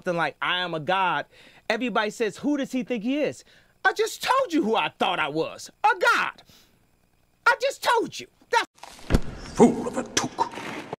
something like I am a god, everybody says, Who does he think he is? I just told you who I thought I was a god. I just told you. That's Fool of a